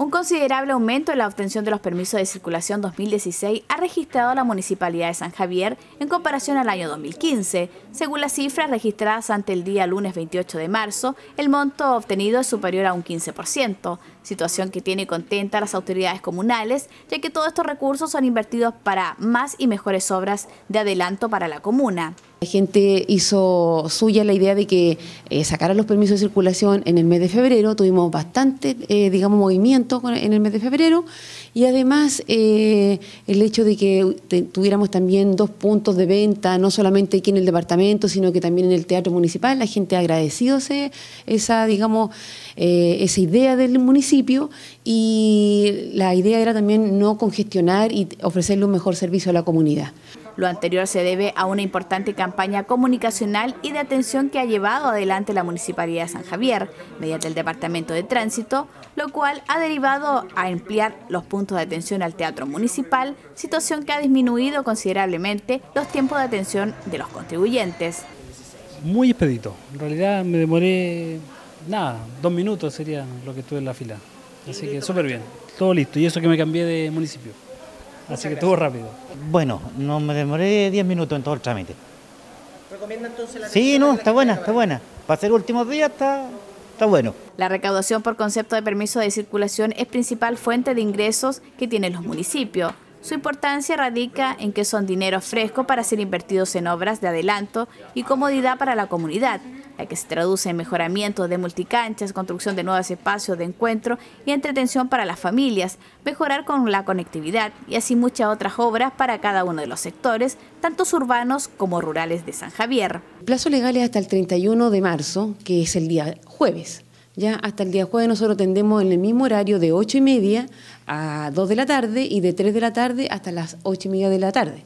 Un considerable aumento en la obtención de los permisos de circulación 2016 ha registrado la Municipalidad de San Javier en comparación al año 2015. Según las cifras registradas ante el día lunes 28 de marzo, el monto obtenido es superior a un 15%, situación que tiene contenta a las autoridades comunales, ya que todos estos recursos son invertidos para más y mejores obras de adelanto para la comuna. La gente hizo suya la idea de que eh, sacaran los permisos de circulación en el mes de febrero, tuvimos bastante, eh, digamos, movimiento en el mes de febrero. Y además eh, el hecho de que tuviéramos también dos puntos de venta, no solamente aquí en el departamento, sino que también en el Teatro Municipal, la gente ha agradecido esa, digamos, esa idea del municipio y la idea era también no congestionar y ofrecerle un mejor servicio a la comunidad. Lo anterior se debe a una importante campaña comunicacional y de atención que ha llevado adelante la Municipalidad de San Javier mediante el Departamento de Tránsito, lo cual ha derivado a ampliar los puntos de atención al Teatro Municipal, situación que ha disminuido considerablemente los tiempos de atención de los contribuyentes. Muy expedito, en realidad me demoré nada, dos minutos sería lo que estuve en la fila, así que súper bien, todo listo y eso que me cambié de municipio. Así que estuvo rápido. Bueno, no me demoré 10 minutos en todo el trámite. ¿Recomienda entonces la Sí, no, está buena, está buena. Para ser últimos días está, está bueno. La recaudación por concepto de permiso de circulación es principal fuente de ingresos que tienen los municipios. Su importancia radica en que son dinero fresco para ser invertidos en obras de adelanto y comodidad para la comunidad, la que se traduce en mejoramiento de multicanchas, construcción de nuevos espacios de encuentro y entretención para las familias, mejorar con la conectividad y así muchas otras obras para cada uno de los sectores, tanto urbanos como rurales de San Javier. El plazo legal es hasta el 31 de marzo, que es el día jueves. Ya hasta el día jueves nosotros tendemos en el mismo horario de 8 y media a 2 de la tarde y de 3 de la tarde hasta las 8 y media de la tarde.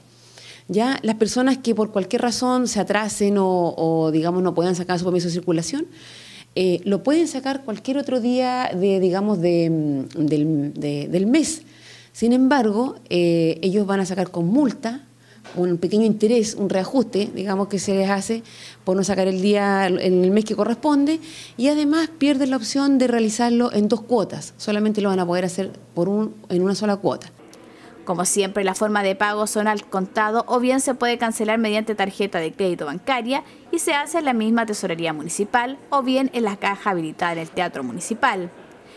Ya las personas que por cualquier razón se atrasen o, digamos no puedan sacar su permiso de circulación, eh, lo pueden sacar cualquier otro día de, digamos, de, mm, del, mes. Sin embargo, eh, ellos van a sacar con multa un pequeño interés, un reajuste, digamos, que se les hace por no sacar el día en el mes que corresponde, y además pierden la opción de realizarlo en dos cuotas, solamente lo van a poder hacer por un, en una sola cuota. Como siempre, la forma de pago son al contado o bien se puede cancelar mediante tarjeta de crédito bancaria y se hace en la misma tesorería municipal o bien en la caja habilitada en el teatro municipal.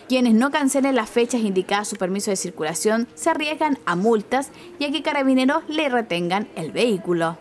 Quienes no cancelen las fechas indicadas su permiso de circulación se arriesgan a multas y a que carabineros le retengan el vehículo.